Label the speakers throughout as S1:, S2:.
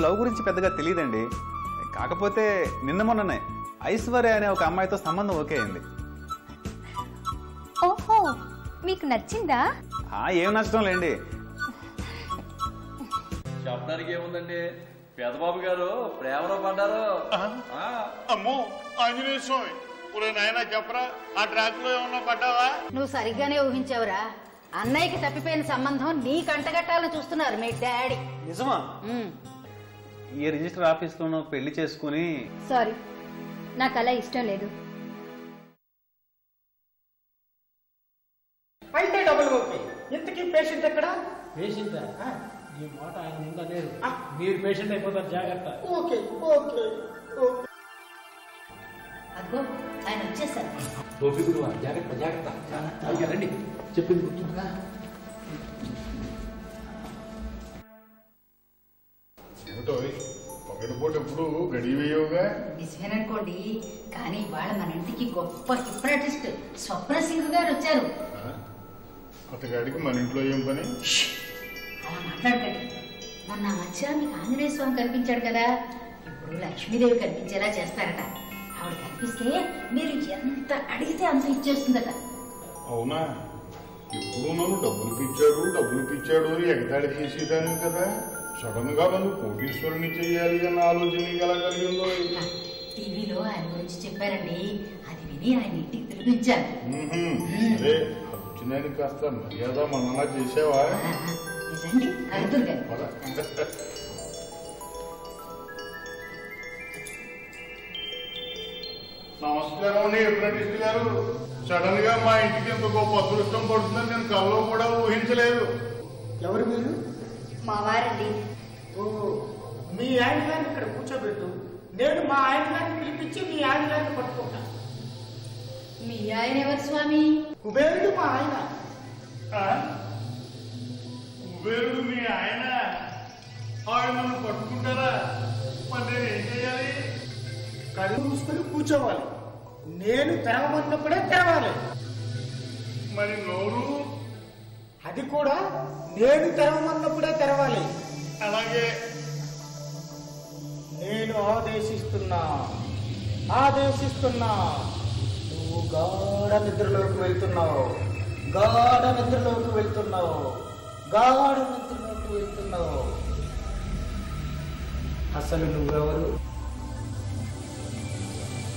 S1: Love గురించి పెద్దగా తెలియదండి కాకపోతే నిన్న మొన్ననే ఐశ్వర్య అనే ఒక అమ్మాయితో సంబంధం ఓకే అయింది.
S2: ఓహో మీకు నచ్చిందా?
S1: ఆ, ఏం నచ్చడం లేండి.
S3: చెప్పడానికి ఏముందండి? పెదబాబు గారు ప్రేమలో పడ్డారు ఆ,
S4: అమ్మో ఆంజనేయ స్వామి. నాయనా చెప్పరా? ఆ ట్రాక్లో ఏమన్నా పడ్డావా?
S5: నువ్వు సరిగ్గానే ఊహించావురా. అన్నయ్యకి తప్పిపోయిన సంబంధం నీ కంటగట్టాలని చూస్తున్నారు మీ డాడీ.
S1: నిజమా? ఈ రిజిస్టర్ ఆఫీస్లోనూ పెళ్ళి చేసుకుని
S2: సారీ నాకు అలా ఇష్టం లేదు.
S6: అయితే డబుల్ ఓకే. ఇంతకీ పేషెంట్ ఎక్కడ?
S7: పేషెంట్? ఈ మాట ఆయన ముందు లేదు మీరు పేషెంట్ అయిపోతారు జాగ్రత్త.
S6: ఓకే ఓకే
S5: అదిగో ఆయన వచ్చేసారు.
S7: జాగ్రత్త జాగ్రత్త. అలాగే రండి. చెప్పింది గుర్తుందా?
S4: వేయవుగా
S5: నిజమేననుకోండి కానీ ఇవాళ మన ఇంటికి గొప్ప హిప్నటిస్ట్ స్వప్న సింగ్ గారు వచ్చారు?
S4: అతగాడికి మన ఇంట్లో ఏం పని?
S5: అలా మాట్లాడకండి. మొన్న మధ్య మీకు ఆంజనేయ స్వామి కనిపించాడు కదా. ఇప్పుడు లక్ష్మీదేవి కనిపించేలా చేస్తారట. ఆవిడ కనిపిస్తే మీరు ఎంత అడిగితే అంత ఇచ్చేస్తుందట.
S4: అవునా? ఎప్పుడు నన్ను డబ్బులు పిచ్చాడు డబ్బులు పిచ్చాడు అని ఎగతాళి చేసేదాన్ని కదా. సడన్గా నన్ను కోటీశ్వరుని చెయ్యాలి అన్న ఆలోచన ఎలా కలిగిందో
S5: టీవీలో ఆయన గురించి చెప్పారండి. అది విని ఆయన ఇంటికి.
S4: అరే ఆ వచ్చినానికి కాస్త మర్యాద మనలా చేసావా. నమస్కారం అండి ఎప్రెంటిస్ గారు. సడన్గా మా ఇంటికి ఇంత గొప్ప అదృష్టం పడుతుందని నేను కల్లో కూడా ఊహించలేదు.
S6: ఎవరు మీరు?
S5: మా వారండి
S6: ఓ మీ ఆయన గారిని ఇక్కడ కూర్చోబెట్టు నేను మా ఆయన గారిని పిలిపించి మీ ఆయన గారిని పట్టుకుంటా.
S5: మీ ఆయన ఎవరు స్వామి?
S6: కుబేరుడు మా ఆయన.
S4: ఆ? కుబేరుడు మీ ఆయన. ఆయన నన్ను పట్టుకుంటారా? మరి నేను ఏం చేయాలి?
S6: కళ్ళు మూసుకొని కూర్చోవాలి. నేను తెరవమన్నప్పుడే తెరవాలి.
S4: మరి నోరు
S6: అది కూడా నేను తెరవమన్నప్పుడే తెరవాలి.
S4: అలాగే
S6: నేను ఆదేశిస్తున్నా. ఆదేశిస్తున్నా. నువ్వు గాఢ నిద్రలోకి వెళ్తున్నావు. గాఢ నిద్రలోకి వెళ్తున్నావు. గాఢ నిద్రలోకి వెళ్తున్నావు. అసలు నువ్వెవరు?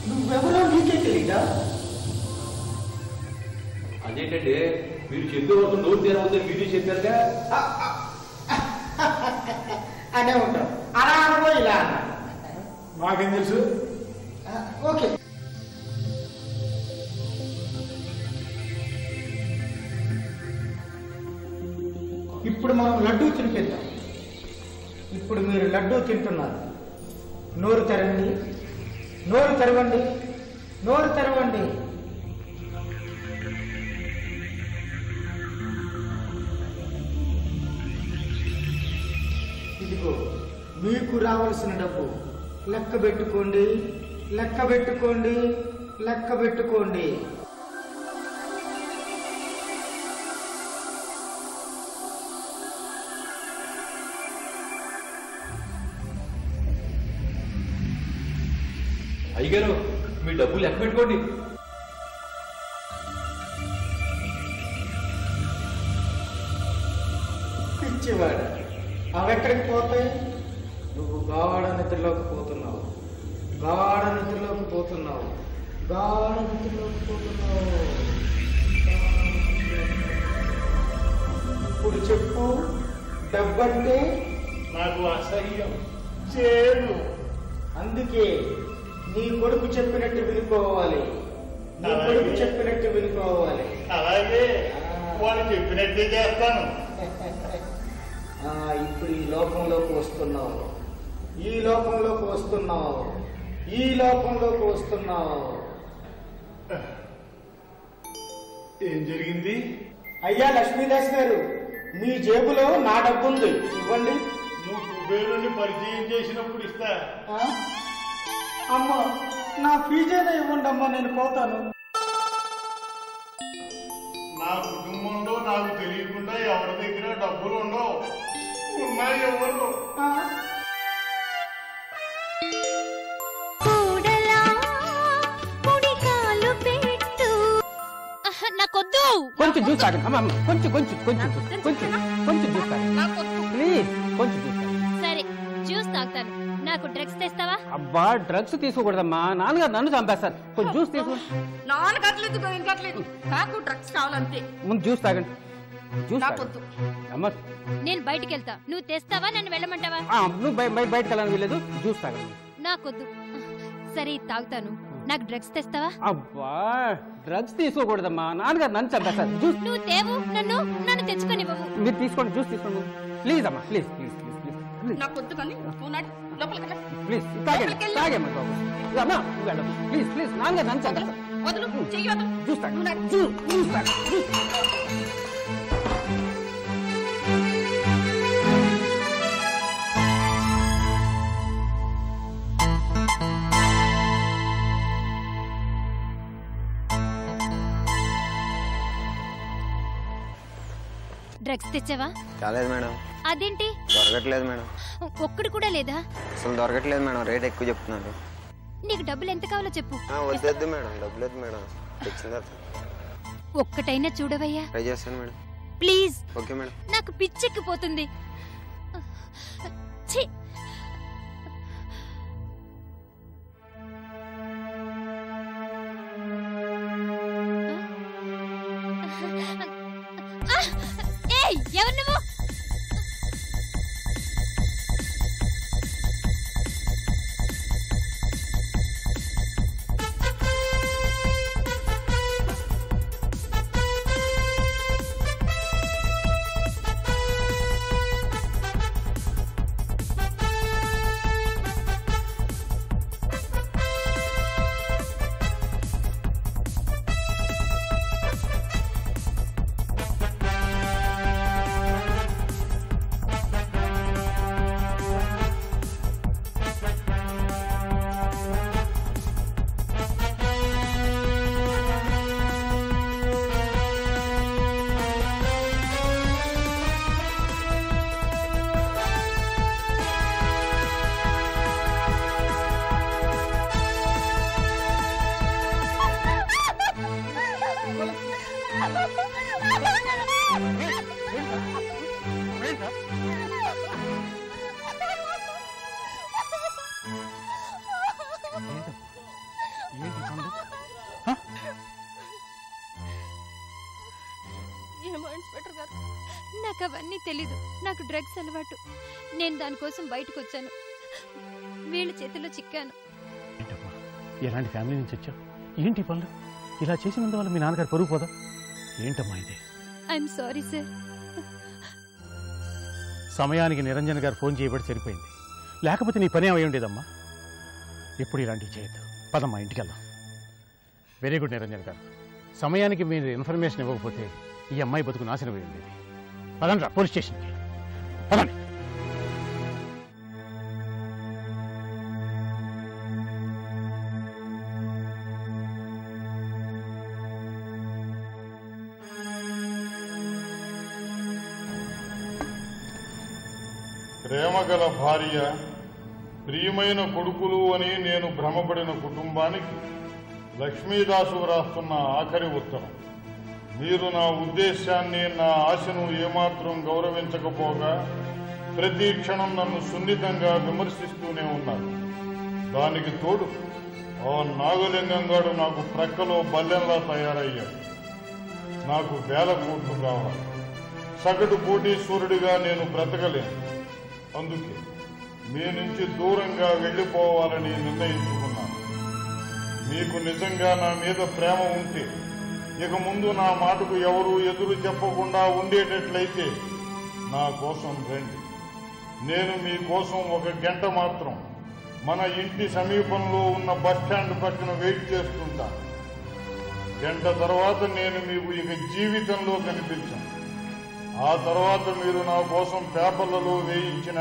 S6: నువ్వెవరో నీకే తెలీదా?
S7: అదేంటండి? మీరు చెప్పే వరకు నోరు తెరవద్దే మీరు చెప్పారుగా
S6: అనే ఉంటాం. అలా అనబో ఇలా.
S7: నాకేం తెలుసు?
S6: ఆ, ఓకే. ఇప్పుడు మనం లడ్డూ తినిపిద్దాం. ఇప్పుడు మీరు లడ్డూ తింటున్నారు. నోరు తెరవండి. నోరు తెరవండి. నోరు తెరవండి. మీకు రావాల్సిన డబ్బు. లెక్క పెట్టుకోండి. లెక్క పెట్టుకోండి. లెక్క పెట్టుకోండి.
S7: అయ్యగారు మీ డబ్బులు లెక్క పెట్టుకోండి.
S6: పిచ్చివాడు. అవెక్కడికి పోతాయి గాఢ నిద్రలోకి పోతున్నావు. గాఢ నిద్రలోకి పోతున్నావు. గాఢ నిద్రలోకి పోతున్నావు. ఇప్పుడు చెప్పు డబ్బంటే
S4: నాకు అసహ్యం. చేదు.
S6: అందుకే నీ కొడుకు చెప్పినట్టు వినుకోవాలి నీ కొడుకు చెప్పినట్టు వినుకోవాలి
S4: అలాగే. వాడు చెప్పినట్టే చేస్తాను.
S6: ఇప్పుడు ఈ లోకంలోకి వస్తున్నావు. ఈ లోకంలోకి వస్తున్నావు. ఈ లోకంలోకి వస్తున్నావు.
S4: ఏం జరిగింది?
S6: అయ్యా లక్ష్మీదాస్ గారు మీ జేబులో నా డబ్బు ఉంది ఇవ్వండి.
S4: నువ్వు కుబేరుని పరిచయం చేసినప్పుడు ఇస్తా?
S6: అమ్మా నా ఫీజైనా ఇవ్వండి అమ్మా నేను పోతాను.
S4: నా కుటుంబంలో నాకు తెలియకుండా ఎవరి దగ్గర డబ్బులు ఉండవు ఉన్నాయి ఎవరు
S8: కొంచెం జ్యూస్ తాగండి. అమ్మ కొంచెం కొంచెం కొంచెం కొంచెం కొంచెం జ్యూస్ తాగండి. ప్లీజ్ కొంచెం జ్యూస్ తాగండి.
S2: సరే జ్యూస్ తాగుతాను. నాకు డ్రగ్స్ తెస్తావా?
S8: అబ్బా డ్రగ్స్ తీసుకోకూడదమ్మా. నాన్నగారు నన్ను చంపేస్తారు. కొంచెం జ్యూస్ తీసుకో.
S9: నాన్నగట్లేదు ఇంకట్లేదు నాకు డ్రగ్స్ కావాలంతే.
S8: ముందు జ్యూస్ తాగండి. జ్యూస్ అమ్మ.
S2: నేను బయటికి వెళ్తా నువ్వు తెస్తావా? నన్ను వెళ్ళమంటావా?
S8: నువ్వు బయ- బయ- బయటకు వెళ్ళాలని వీలేదు జ్యూస్ తాగండి.
S2: నాకొద్దు. సరే తాగుతాను. నాకు డ్రగ్స్ తెస్తావా?
S8: అబ్బా డ్రగ్స్ తీసుకోకూడదమ్మా. నాన్నగారు నన్ను చంపేస్తారు. జ్యూస్
S2: నువ్వు తేవు నన్ను నన్ను తెచ్చుకొనివ్వవు
S8: మీరు తీసుకోండి జ్యూస్ తీసుకోండి. ప్లీజ్ అమ్మా ప్లీజ్ ప్లీజ్ ప్లీజ్ ప్లీజ్
S9: నాకు వద్దు కానీ.
S8: ప్లీజ్ తాగండి తాగేమ్మా బాబు. అమ్మా ప్లీజ్ ప్లీజ్ నాన్నగారు నన్ను చంపేస్తారు.
S9: వదులు చెయ్యి వదులు.
S8: జ్యూస్ తాగండి జ్యూస్ జ్యూస్ తాగండి
S2: డ్రగ్స్ తెచ్చావా?
S10: కాలేదు మేడం.
S2: అదేంటి?
S10: దొరకట్లేదు మేడం.
S2: ఒక్కడు కూడా లేదా?
S10: అసలు దొరకట్లేదు మేడం. రేట్ ఎక్కువ చెప్తున్నారు
S2: నీకు డబ్బులు ఎంత కావాలో చెప్పు.
S10: ఆ, వద్దొద్దు మేడం. డబ్బులు వద్దు మేడం. తెచ్చిన
S2: ఒక్కటైనా చూడవయ్యా.
S10: ట్రై చేస్తాను మేడం.
S2: ప్లీజ్.
S10: Okay madam.
S2: నాకు పిచ్చెక్కిపోతుంది. ఛీ.
S9: ఇన్స్పెక్టర్ గారు.
S2: నాకు అవన్నీ తెలీదు. నాకు డ్రగ్స్ అలవాటు. నేను దానికోసం బయటకు వచ్చాను వీళ్ళ చేతిలో చిక్కాను.
S11: ఏంటమ్మా? ఎలాంటి ఫ్యామిలీ నుంచి వచ్చావు? ఏంటి పనులు? ఇలా చేసినందువల్ల మీ నాన్నగారు పరుగు పోదా? ఏంటమ్మా ఇది?
S2: ఐఎమ్ సారీ సార్
S11: సమయానికి నిరంజన్ గారు ఫోన్ చేయబడి సరిపోయింది. లేకపోతే నీ పని అయి ఉండేదమ్మా? ఎప్పుడు ఇలాంటివి చేయొద్దు. పదమ్మా ఇంటికి వెళ్దాం వెరీ గుడ్ నిరంజన్ గారు. సమయానికి మీరు ఇన్ఫర్మేషన్ ఇవ్వకపోతే ఈ అమ్మాయి బతుకు నాశనం అయింది. ఉండేది పదండ్రా పోలీస్ స్టేషన్కి పదండి.
S4: ప్రేమగల భార్య ప్రియమైన కొడుకులు అని నేను భ్రమపడిన కుటుంబానికి లక్ష్మీదాసు రాస్తున్న ఆఖరి ఉత్తరం. మీరు నా ఉద్దేశాన్ని నా ఆశను ఏమాత్రం గౌరవించకపోగా ప్రతి క్షణం నన్ను సున్నితంగా విమర్శిస్తూనే ఉన్నారు. దానికి తోడు ఆ నాగలింగంగాడు నాకు ప్రక్కలో బల్లెంలా తయారయ్యాడు. నాకు వేల కోట్లు కావాలి. సగటు కోటీశ్వరుడిగా నేను బ్రతకలేను. అందుకే మీ నుంచి దూరంగా వెళ్ళిపోవాలని నిర్ణయించుకున్నాను. మీకు నిజంగా నా మీద ప్రేమ ఉంటే ఇక ముందు నా మాటకు ఎవరు ఎదురు చెప్పకుండా ఉండేటట్లయితే నా కోసం రండి. నేను మీకోసం ఒక గంట మాత్రం మన ఇంటి సమీపంలో ఉన్న బస్టాండ్ పక్కన వెయిట్ చేస్తుంటాను గంట తర్వాత నేను మీకు ఇక జీవితంలో కనిపించాను. ఆ తర్వాత మీరు నా కోసం పేపర్లలో వేయించిన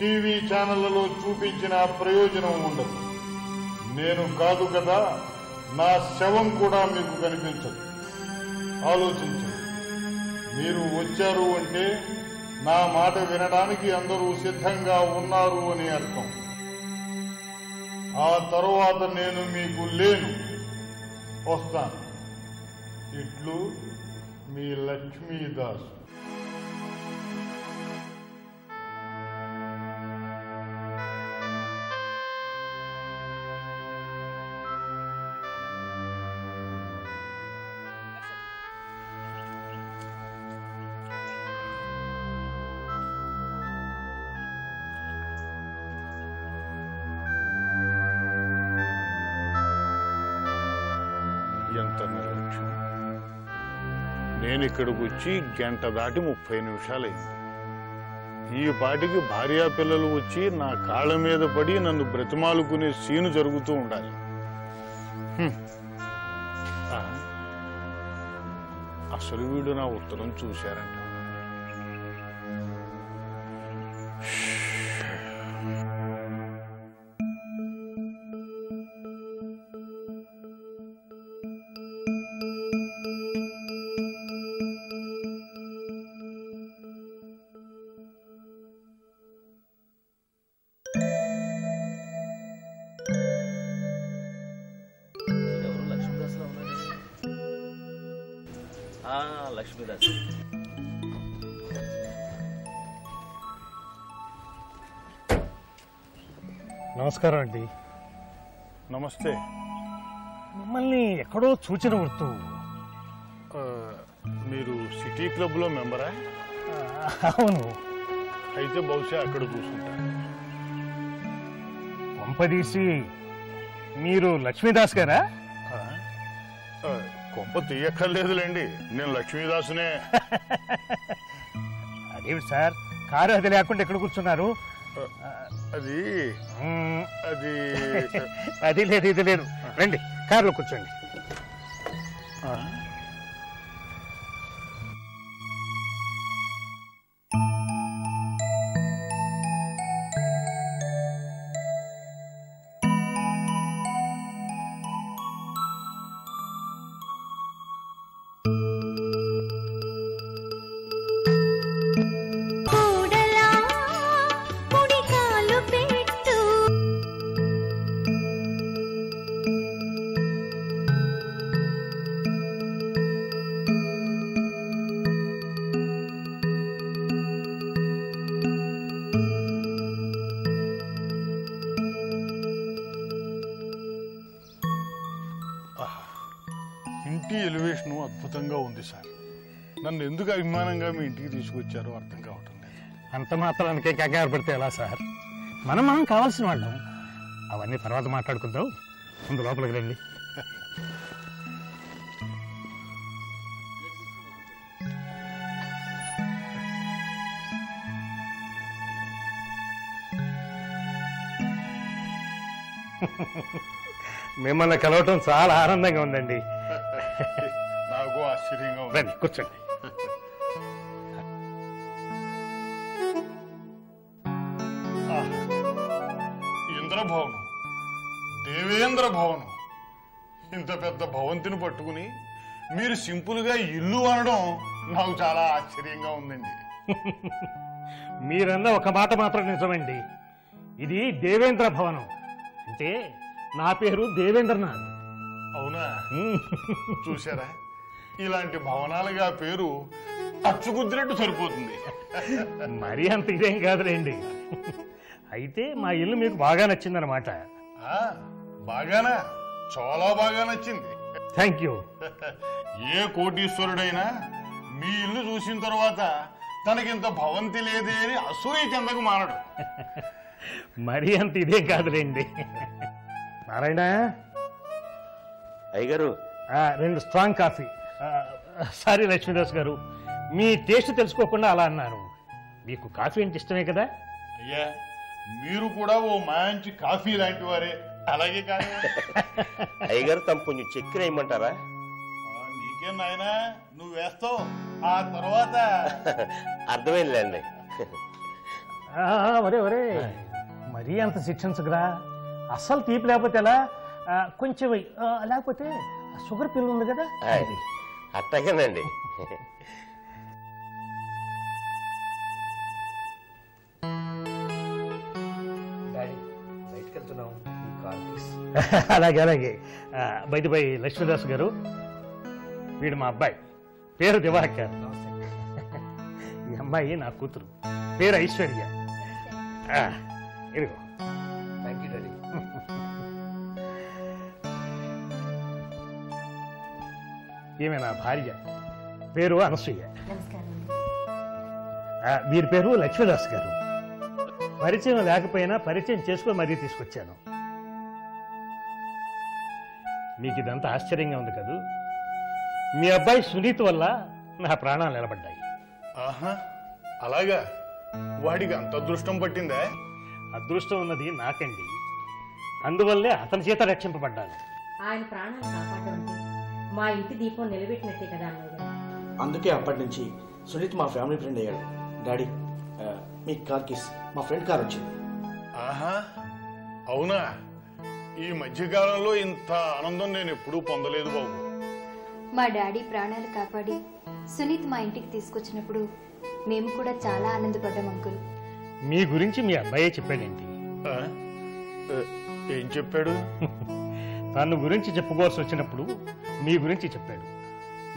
S4: టీవీ ఛానళ్ళలో చూపించిన ప్రయోజనం ఉండదు. నేను కాదు కదా నా శవం కూడా మీకు కనిపించదు. ఆలోచించండి. మీరు వచ్చారు అంటే నా మాట వినడానికి అందరూ సిద్ధంగా ఉన్నారు అని అర్థం. ఆ తరువాత నేను మీకు లేను. వస్తాను. ఇట్లు మీ లక్ష్మీదాస్. ఇక్కడికి వచ్చి గంట దాటి ముప్పై నిమిషాలైంది. ఈ పాటికి భార్యా పిల్లలు వచ్చి నా కాళ్ళ మీద పడి నన్ను బ్రతిమాలుకునే సీను జరుగుతూ ఉండాలి. అసలు వీడు నా ఉత్తరం చూశారంట.
S11: నమస్కారం అండి.
S4: నమస్తే.
S11: మిమ్మల్ని ఎక్కడో సూచన గుర్తు.
S4: మీరు సిటీ క్లబ్లో మెంబరా
S11: అవును.
S4: అయితే బహుశా అక్కడ కూర్చుంటారు
S11: కొంపదీసి మీరు లక్ష్మీదాస్ గారా?
S4: కొంప తీయక్కర్లేదులేండి. నేను లక్ష్మీదాసునే.
S11: అదేమిటి సార్? కారు అది లేకుండా ఎక్కడ కూర్చున్నారు?
S4: అది అది.
S11: అది లేదు ఇది లేదు. రండి కారులో కూర్చోండి.
S4: నన్ను ఎందుకు అభిమానంగా మీ ఇంటికి తీసుకొచ్చారో అర్థం కావటం లేదు.
S11: అంత మాత్రానికే కంగారు పడితే ఎలా సార్? మనం మనం కావాల్సిన వాళ్ళం. అవన్నీ తర్వాత మాట్లాడుకుందాం. ముందు లోపలికి రండి. మిమ్మల్ని కలవటం చాలా ఆనందంగా ఉందండి.
S4: నాకు ఆశ్చర్యంగా ఉంది.
S11: రండి కూర్చోండి.
S4: పెద్ద భవంతిని పట్టుకుని మీరు సింపుల్గా ఇల్లు అనడం నాకు చాలా ఆశ్చర్యంగా ఉందండి.
S11: మీరన్న ఒక మాట మాత్రం నిజమండి. ఇది దేవేంద్ర భవనం. అంటే నా పేరు దేవేంద్రనాథ్.
S4: అవునా? చూసారా ఇలాంటి భవనాలుగా పేరు అచ్చుకుద్దినట్టు సరిపోతుంది.
S11: మరీ అంత ఇదేం కాదులేండి. అయితే మా ఇల్లు మీకు బాగా నచ్చిందనమాట
S4: బాగానా? చాలా బాగా నచ్చింది.
S11: థ్యాంక్ యూ
S4: ఏ కోటీశ్వరుడైనా మీ ఇల్లు చూసిన తర్వాత తనకింత భవంతి లేదే అని అసూయ చెందకు మానడు
S11: మరీ అంత ఇదేం కాదులేండి. నారాయణ?
S12: అయ్యగారు.
S11: ఆ, రెండు స్ట్రాంగ్ కాఫీ. సారీ లక్ష్మీదాస్ గారు మీ టేస్ట్ తెలుసుకోకుండా అలా అన్నాను. మీకు కాఫీ అంటే ఇష్టమే కదా?
S4: అయ్యా మీరు కూడా ఓ మంచి కాఫీ లాంటి వారే. అలాగే కానీ.
S12: అయ్యగారు తమ కొంచెం చక్కెర వేయమంటారా?
S4: నీకేం నాయనా? నువ్వు వేస్తావు. ఆ తర్వాత.
S12: అర్థమైందిలేండి.
S11: ఆ, ఒరే ఒరే. మరీ అంత శిక్షించకురా అస్సలు తీపి లేకపోతే ఎలా? కొంచెం లేకపోతే షుగర్ పిల్ల ఉంది కదా
S12: అట్టగేనండి.
S11: అలాగే అలాగే. బయట బై లక్ష్మీదాస్ గారు వీడు మా అబ్బాయి. పేరు దివాకర్. ఈ అమ్మాయి నా కూతురు. పేరు ఐశ్వర్య. ఇదిగో.
S7: థ్యాంక్ యూ డాడీ
S11: ఈమె నా భార్య. పేరు అనసూయ. వీరి పేరు లక్ష్మీదాస్ గారు. పరిచయం లేకపోయినా పరిచయం చేసుకొని మరీ తీసుకొచ్చాను. మీకు ఇదంతా ఆశ్చర్యంగా ఉంది కదూ? మీ అబ్బాయి సునీత్ వల్ల నా ప్రాణాలు నిలబడ్డాయి.
S4: ఆహా అలాగా? వాడికి అంత అదృష్టం పట్టిందా?
S11: అదృష్టం ఉన్నది నాకండి. అందువల్లే అతని చేత రక్షింపబడ్డాను.
S13: ఆయన ప్రాణాలు కాపాడడం మా ఇంటి దీపం నిలబెట్టినట్టే కదా.
S7: అందుకే అప్పటి నుంచి సునీత్ మా ఫ్యామిలీ ఫ్రెండ్ అయ్యాడు. డాడీ మీ కార్ కిస్ మా ఫ్రెండ్ కార్ వచ్చింది.
S4: ఆహా అవునా? ఈ మధ్యకాలంలో ఇంత ఆనందం నేను ఎప్పుడూ పొందలేదు బాబు.
S14: మా డాడీ ప్రాణాలు కాపాడి సునీత్ మా ఇంటికి తీసుకొచ్చినప్పుడు మేము కూడా చాలా ఆనందపడ్డాం అంకుల్.
S11: మీ గురించి మీ అబ్బాయే చెప్పాడేంటి?
S4: ఆ? ఏ, ఏం చెప్పాడు?
S11: తను గురించి చెప్పుకోవాల్సి వచ్చినప్పుడు మీ గురించి చెప్పాడు.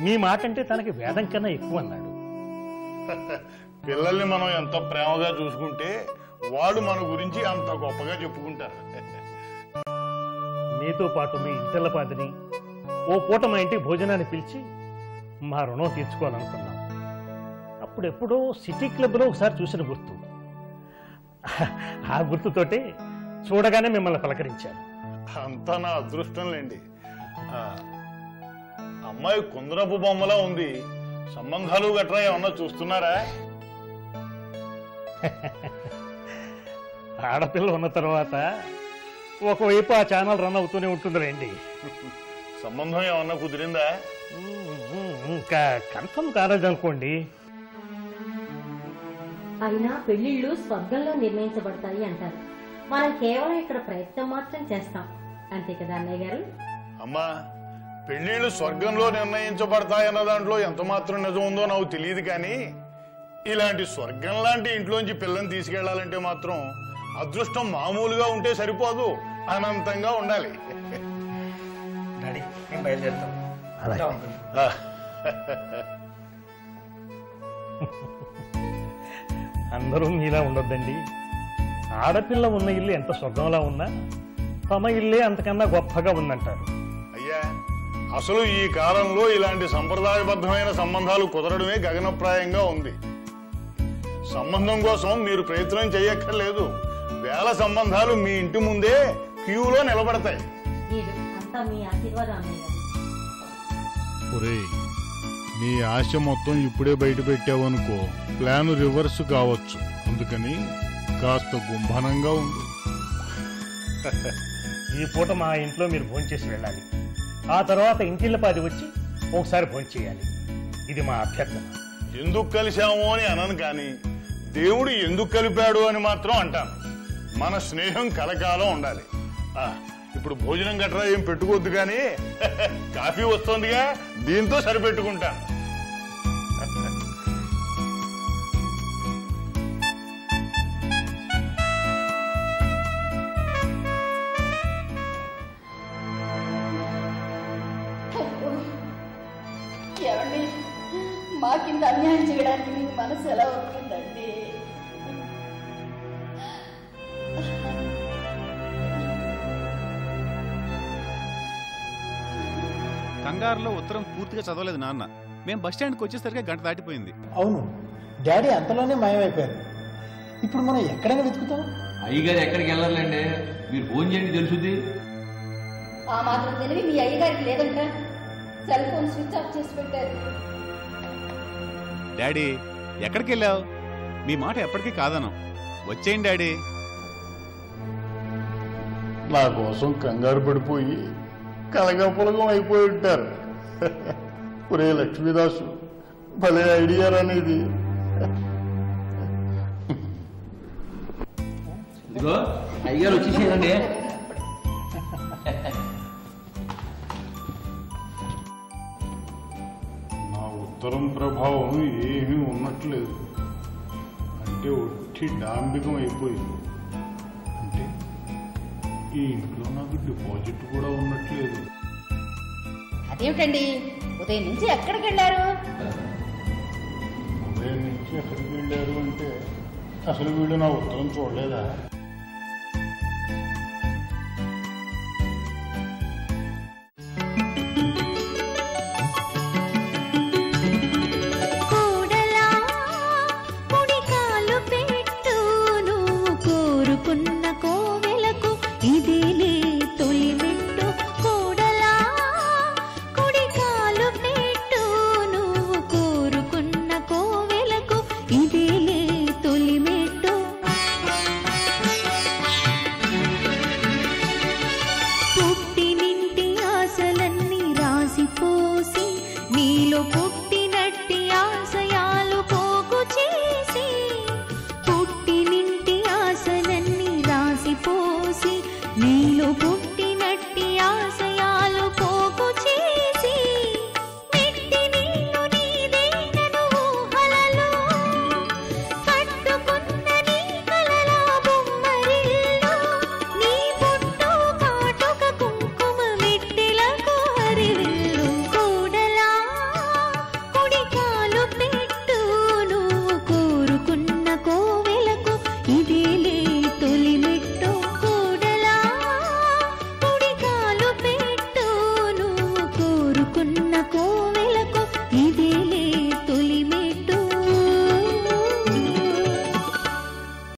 S11: మీ మాట అంటే తనకి వేదం కన్నా ఎక్కువ అన్నాడు.
S4: పిల్లల్ని మనం ఎంత ప్రేమగా చూసుకుంటే వాడు మన గురించి అంత గొప్పగా చెప్పుకుంటారు.
S11: మీతో పాటు మీ ఇంటల్లపాదిని ఓ పూట మా ఇంటికి భోజనాన్ని పిలిచి మా రుణం తీర్చుకోవాలనుకున్నాం. అప్పుడెప్పుడో సిటీ క్లబ్లో ఒకసారి చూసిన గుర్తు. ఆ గుర్తుతోటే చూడగానే మిమ్మల్ని పలకరించాను.
S4: అంతా నా అదృష్టం లేండి. అమ్మాయి కుందరపు బొమ్మలా ఉంది. సంబంధాలు గట్రా ఏమన్నా చూస్తున్నారా?
S11: ఆడపిల్ల ఉన్న తర్వాత ఒకవైపు ఆ ఛానల్ రన్ అవుతూనే ఉంటుందిలేండి.
S4: సంబంధం ఏమన్నా కుదిరిందా?
S11: ఇంకా కన్ఫర్మ్ కాలేదనుకోండి.
S13: అయినా పెళ్ళిళ్ళు స్వర్గంలో నిర్ణయించబడతాయి అంటారు. మనం కేవలం ఇక్కడ ప్రయత్నం మాత్రం చేస్తాం. అంతే కదా అన్నయ్య గారు?
S4: అమ్మా పెళ్ళిళ్ళు స్వర్గంలో నిర్ణయించబడతాయన్న దాంట్లో ఎంత మాత్రం నిజం ఉందో నాకు తెలియదు కానీ ఇలాంటి స్వర్గం లాంటి ఇంట్లోంచి పిల్లని తీసుకెళ్ళాలంటే మాత్రం అదృష్టం మామూలుగా ఉంటే సరిపోదు. అనంతంగా ఉండాలి.
S11: అందరూ మీలా ఉండొద్దండి. ఆడపిల్ల ఉన్న ఇల్లు ఎంత స్వర్గంలా ఉన్నా తమ ఇల్లే అంతకన్నా గొప్పగా ఉందంటారు.
S4: అయ్యా అసలు ఈ కాలంలో ఇలాంటి సంప్రదాయబద్ధమైన సంబంధాలు కుదరడమే గగనప్రాయంగా ఉంది. సంబంధం కోసం మీరు ప్రయత్నం చేయక్కర్లేదు. వేల సంబంధాలు మీ ఇంటి ముందే క్యూలో నిలబడతాయి.
S13: వీడు అంతా మీ ఆశీర్వాదం అన్నయ్య గారు
S4: ఒరేయ్ నీ ఆశ మొత్తం ఇప్పుడే బయట పెట్టావనుకో ప్లాన్ రివర్స్ కావచ్చు. అందుకని కాస్త గుంభనంగా ఉంది
S11: ఈ పూట మా ఇంట్లో మీరు భోంచేసి వెళ్ళాలి. ఆ తర్వాత ఇంటిల్లపాది వచ్చి ఒకసారి భోంచేయాలి ఇది మా అభ్యర్థన.
S4: ఎందుకు కలిశాము అని అనను కానీ దేవుడు ఎందుకు కలిపాడు అని మాత్రం అంటాను. మన స్నేహం కలకాలం ఉండాలి. ఇప్పుడు భోజనం గట్రా ఏం పెట్టుకోవద్దు కానీ కాఫీ వస్తుందిగా దీంతో సరిపెట్టుకుంటాను.
S14: మా కింద అన్యాయం చేయడానికి మీకు మనసు ఎలా ఉంటుందండి
S1: కంగారులో ఉత్తరం పూర్తిగా చదవలేదు నాన్న. మేము బస్ స్టాండ్కి వచ్చేసరికి గంట దాటిపోయింది.
S7: అవును. డాడీ అంతలోనే మాయమైపోయారు. ఇప్పుడు మనం ఎక్కడైనా వెతుకుతాం?
S15: అయ్యగారు ఎక్కడికి వెళ్ళాలండి? మీరు ఫోన్ చేయండి
S14: ఆ మాత్రం తెలివి మీ అయ్యగారికి లేదంట. సెల్ ఫోన్ స్విచ్ ఆఫ్ చేసి పెట్టారు.
S1: డాడీ ఎక్కడికి వెళ్ళావు? మీ మాట ఎప్పటికీ కాదనం. వచ్చేయండి డాడీ.
S4: నా కోసం కంగారు పడిపోయి కలగపులగం అయిపోయి ఉంటారు. ఒరే లక్ష్మీదాసు భలే ఐడియా అనేది
S15: ఇదిగో అయ్యగారు వచ్చేసేయండి.
S4: నా ఉత్తరం ప్రభావం ఏమీ ఉన్నట్లేదు. అంటే ఒట్టి డాంబికం అయిపోయింది. దీనికి ఇంట్లో నాకు డిపాజిట్ కూడా ఉన్నట్లేదు
S5: అదేమిటండి? ఉదయం నుంచి ఎక్కడికి వెళ్ళారు?
S16: ఉదయం నుంచి ఎక్కడికి వెళ్ళారు అంటే అసలు వీళ్ళు నా ఉత్తరం చూడలేదా?
S17: నీలో